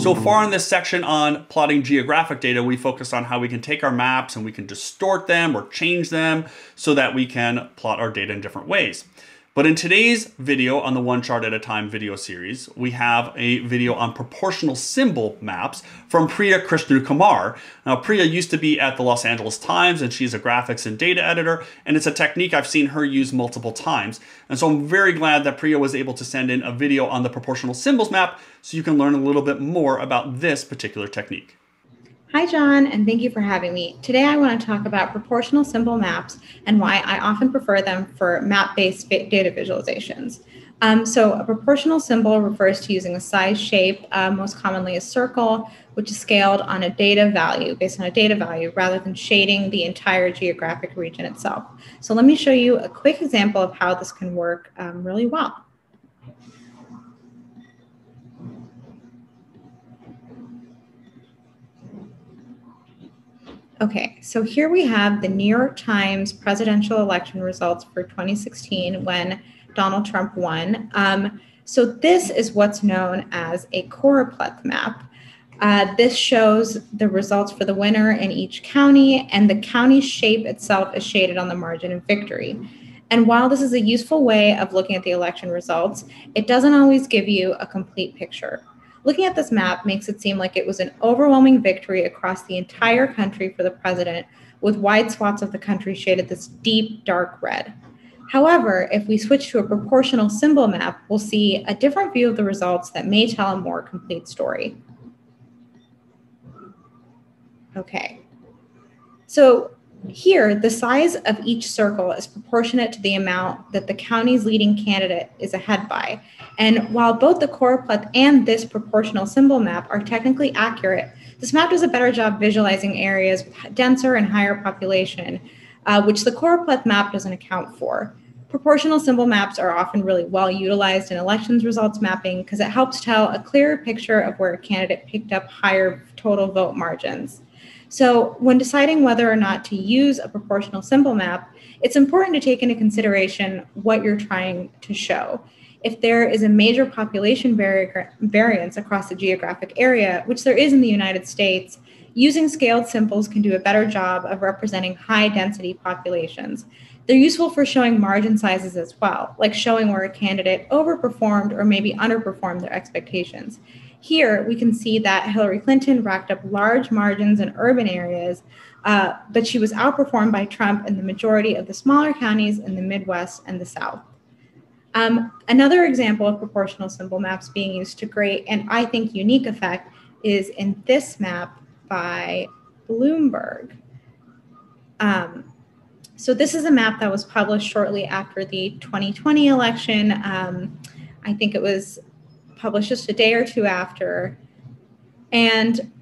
So far in this section on plotting geographic data, we focused on how we can take our maps and we can distort them or change them so that we can plot our data in different ways. But in today's video on the One Chart at a Time video series, we have a video on proportional symbol maps from Priya Krishnakumar. Now, Priya used to be at the Los Angeles Times and she's a graphics and data editor, and it's a technique I've seen her use multiple times. And so I'm very glad that Priya was able to send in a video on the proportional symbols map so you can learn a little bit more about this particular technique. Hi, Jon, and thank you for having me. Today, I want to talk about proportional symbol maps and why I often prefer them for map based data visualizations. Um, so, a proportional symbol refers to using a size shape, uh, most commonly a circle, which is scaled on a data value, based on a data value, rather than shading the entire geographic region itself. So, let me show you a quick example of how this can work um, really well. Okay, so here we have the New York Times presidential election results for 2016 when Donald Trump won. Um, so this is what's known as a choropleth map. Uh, this shows the results for the winner in each county, and the county shape itself is shaded on the margin of victory. And while this is a useful way of looking at the election results, it doesn't always give you a complete picture. Looking at this map makes it seem like it was an overwhelming victory across the entire country for the president, with wide swaths of the country shaded this deep, dark red. However, if we switch to a proportional symbol map, we'll see a different view of the results that may tell a more complete story. Okay. So here, the size of each circle is proportionate to the amount that the county's leading candidate is ahead by. And while both the choropleth and this proportional symbol map are technically accurate, this map does a better job visualizing areas with denser and higher population, uh, which the choropleth map doesn't account for. Proportional symbol maps are often really well utilized in elections results mapping because it helps tell a clearer picture of where a candidate picked up higher total vote margins. So when deciding whether or not to use a proportional symbol map, it's important to take into consideration what you're trying to show. If there is a major population variance across the geographic area, which there is in the United States, using scaled symbols can do a better job of representing high density populations. They're useful for showing margin sizes as well, like showing where a candidate overperformed or maybe underperformed their expectations. Here, we can see that Hillary Clinton racked up large margins in urban areas, uh, but she was outperformed by Trump in the majority of the smaller counties in the Midwest and the South. Um, another example of proportional symbol maps being used to great and I think unique effect is in this map by Bloomberg. Um, so this is a map that was published shortly after the 2020 election. Um, I think it was published just a day or two after. And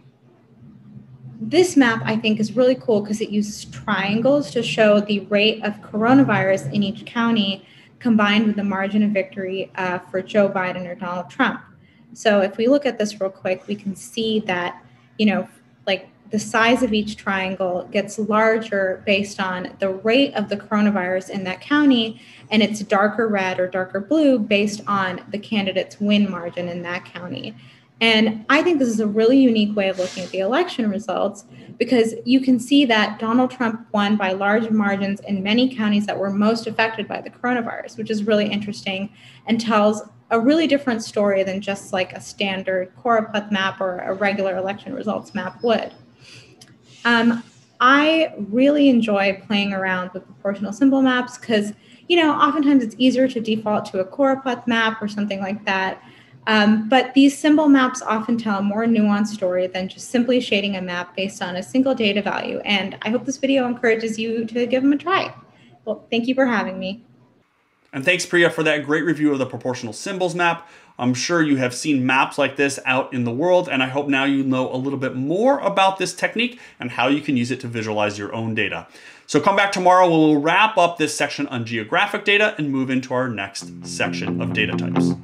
this map, I think, is really cool because it uses triangles to show the rate of coronavirus in each county combined with the margin of victory uh, for Joe Biden or Donald Trump. So if we look at this real quick, we can see that, you know, like the size of each triangle gets larger based on the rate of the coronavirus in that county, and it's darker red or darker blue based on the candidate's win margin in that county. And I think this is a really unique way of looking at the election results because you can see that Donald Trump won by large margins in many counties that were most affected by the coronavirus, which is really interesting and tells a really different story than just like a standard choropleth map or a regular election results map would. Um, I really enjoy playing around with proportional symbol maps because, you know, oftentimes it's easier to default to a choropleth map or something like that. Um, but these symbol maps often tell a more nuanced story than just simply shading a map based on a single data value. And I hope this video encourages you to give them a try. Well, thank you for having me. And thanks, Priya, for that great review of the proportional symbols map. I'm sure you have seen maps like this out in the world, and I hope now you know a little bit more about this technique and how you can use it to visualize your own data. So come back tomorrow, we'll wrap up this section on geographic data and move into our next section of data types.